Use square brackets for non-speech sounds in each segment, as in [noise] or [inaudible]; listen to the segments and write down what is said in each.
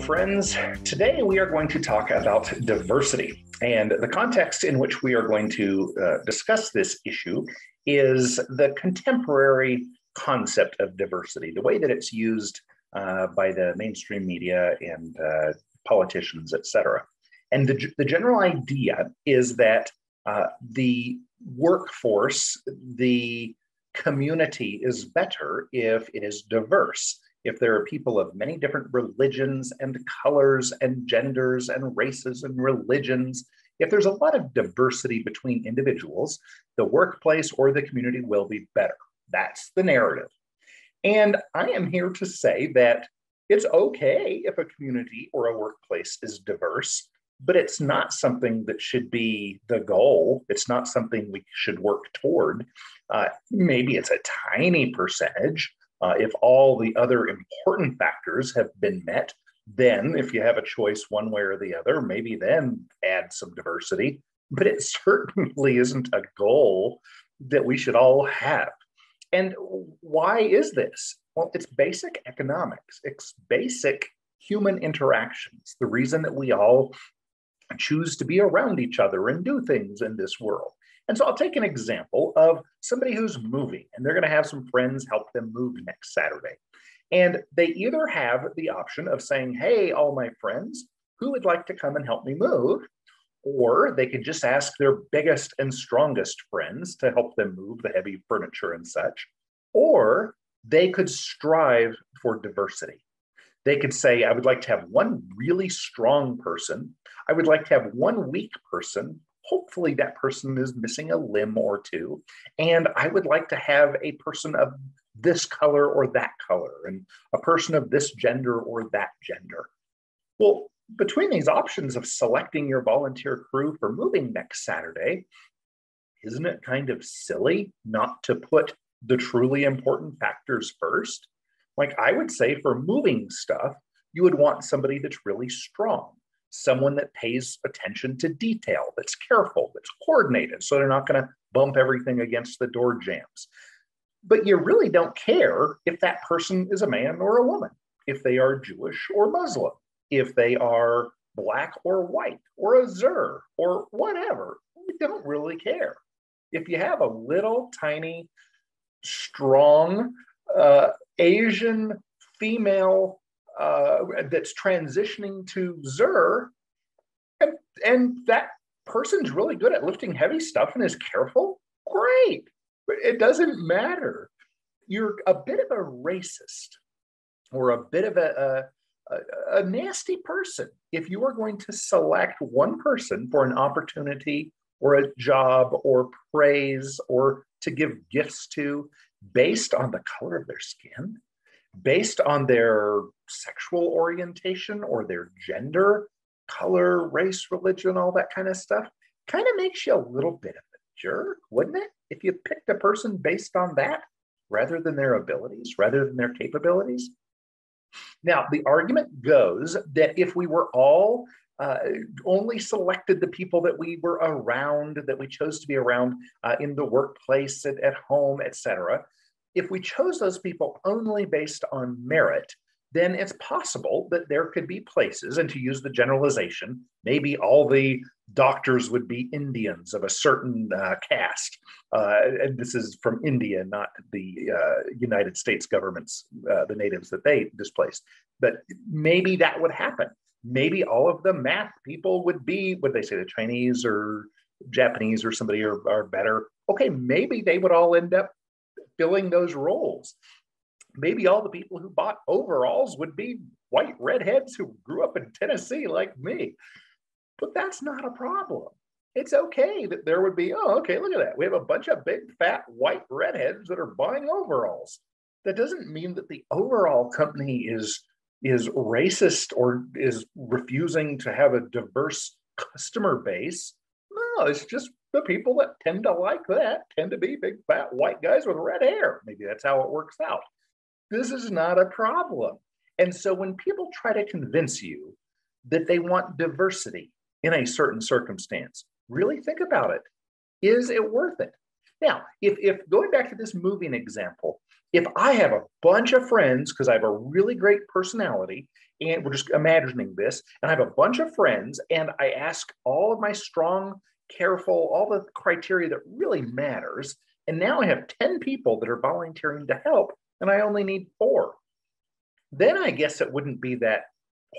friends. Today we are going to talk about diversity. And the context in which we are going to uh, discuss this issue is the contemporary concept of diversity, the way that it's used uh, by the mainstream media and uh, politicians, et cetera. And the, the general idea is that uh, the workforce, the community is better if it is diverse if there are people of many different religions and colors and genders and races and religions, if there's a lot of diversity between individuals, the workplace or the community will be better. That's the narrative. And I am here to say that it's okay if a community or a workplace is diverse, but it's not something that should be the goal. It's not something we should work toward. Uh, maybe it's a tiny percentage, uh, if all the other important factors have been met, then if you have a choice one way or the other, maybe then add some diversity. But it [laughs] certainly isn't a goal that we should all have. And why is this? Well, it's basic economics, it's basic human interactions. The reason that we all choose to be around each other and do things in this world. And so I'll take an example of somebody who's moving and they're going to have some friends help them move next Saturday. And they either have the option of saying, Hey, all my friends, who would like to come and help me move? Or they could just ask their biggest and strongest friends to help them move the heavy furniture and such. Or they could strive for diversity. They could say, I would like to have one really strong person. I would like to have one weak person hopefully that person is missing a limb or two. And I would like to have a person of this color or that color, and a person of this gender or that gender. Well, between these options of selecting your volunteer crew for moving next Saturday, isn't it kind of silly not to put the truly important factors first? Like I would say for moving stuff, you would want somebody that's really strong someone that pays attention to detail, that's careful, that's coordinated, so they're not going to bump everything against the door jambs. But you really don't care if that person is a man or a woman, if they are Jewish or Muslim, if they are black or white or a Zer or whatever. You don't really care. If you have a little tiny, strong uh, Asian female uh, that's transitioning to Zer, and, and that person's really good at lifting heavy stuff and is careful, great. But it doesn't matter. You're a bit of a racist or a bit of a, a, a nasty person if you are going to select one person for an opportunity or a job or praise or to give gifts to based on the color of their skin based on their sexual orientation or their gender, color, race, religion, all that kind of stuff, kind of makes you a little bit of a jerk, wouldn't it? If you picked a person based on that rather than their abilities, rather than their capabilities. Now, the argument goes that if we were all uh, only selected the people that we were around, that we chose to be around uh, in the workplace, at, at home, etc., if we chose those people only based on merit, then it's possible that there could be places, and to use the generalization, maybe all the doctors would be Indians of a certain uh, caste. Uh, and this is from India, not the uh, United States government's, uh, the natives that they displaced. But maybe that would happen. Maybe all of the math people would be, would they say, the Chinese or Japanese or somebody are, are better. Okay, maybe they would all end up filling those roles. Maybe all the people who bought overalls would be white redheads who grew up in Tennessee like me. But that's not a problem. It's okay that there would be, oh, okay, look at that. We have a bunch of big, fat, white redheads that are buying overalls. That doesn't mean that the overall company is is racist or is refusing to have a diverse customer base. No, it's just the people that tend to like that tend to be big fat white guys with red hair. Maybe that's how it works out. This is not a problem. And so when people try to convince you that they want diversity in a certain circumstance, really think about it. Is it worth it? Now, if, if going back to this moving example, if I have a bunch of friends because I have a really great personality and we're just imagining this, and I have a bunch of friends, and I ask all of my strong, careful, all the criteria that really matters. And now I have 10 people that are volunteering to help, and I only need four. Then I guess it wouldn't be that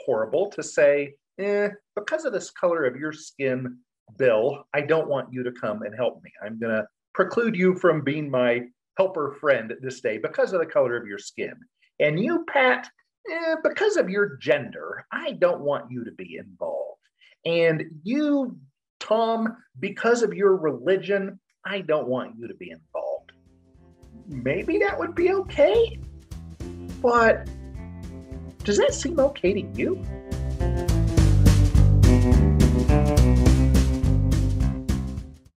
horrible to say, eh, because of this color of your skin, Bill, I don't want you to come and help me. I'm going to preclude you from being my helper friend this day because of the color of your skin. And you, Pat, eh, because of your gender, I don't want you to be involved. And you, Tom, because of your religion, I don't want you to be involved. Maybe that would be okay, but does that seem okay to you?